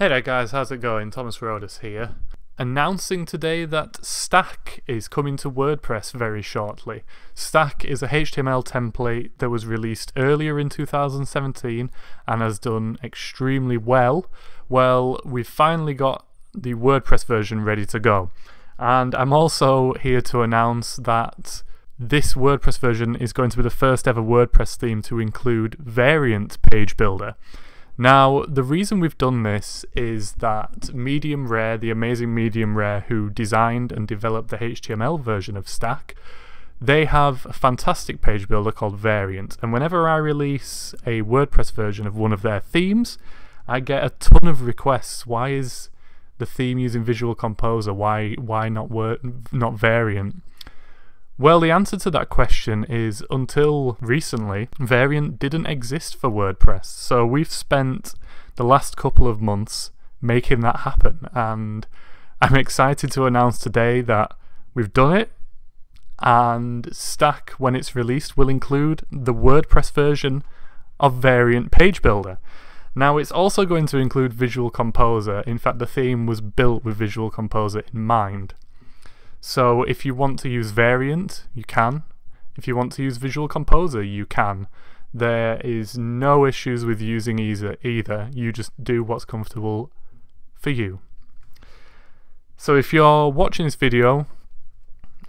Hey there guys, how's it going? Tommus Rhodus here. Announcing today that Stack is coming to WordPress very shortly. Stack is a HTML template that was released earlier in 2017 and has done extremely well. Well, we've finally got the WordPress version ready to go. And I'm also here to announce that this WordPress version is going to be the first ever WordPress theme to include Variant Page Builder. Now, the reason we've done this is that Medium Rare, the amazing Medium Rare who designed and developed the HTML version of Stack, they have a fantastic page builder called Variant, and whenever I release a WordPress version of one of their themes, I get a ton of requests. Why is the theme using Visual Composer? Why why not word, not Variant? Well, the answer to that question is until recently, Variant didn't exist for WordPress. So we've spent the last couple of months making that happen. And I'm excited to announce today that we've done it. And Stack, when it's released, will include the WordPress version of Variant Page Builder. Now, it's also going to include Visual Composer. In fact, the theme was built with Visual Composer in mind. So if you want to use Variant, you can. If you want to use Visual Composer, you can. There is no issues with using either, either. You just do what's comfortable for you. So if you're watching this video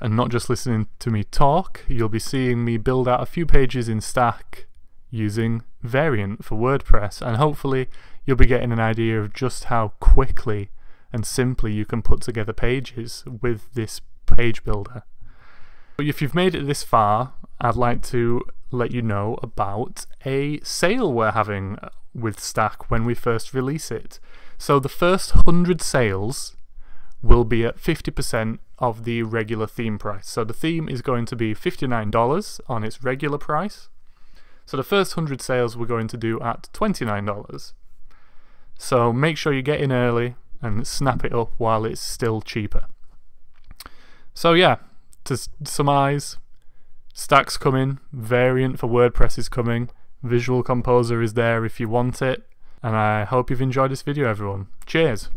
and not just listening to me talk, you'll be seeing me build out a few pages in Stack using Variant for WordPress and hopefully you'll be getting an idea of just how quickly and simply you can put together pages with this page builder. If you've made it this far, I'd like to let you know about a sale we're having with Stack when we first release it. So the first 100 sales will be at 50% of the regular theme price. So the theme is going to be $59 on its regular price. So the first 100 sales we're going to do at $29. So make sure you get in early and snap it up while it's still cheaper. So yeah, to surmise, Stack's coming, Variant for WordPress is coming, Visual Composer is there if you want it, and I hope you've enjoyed this video everyone. Cheers!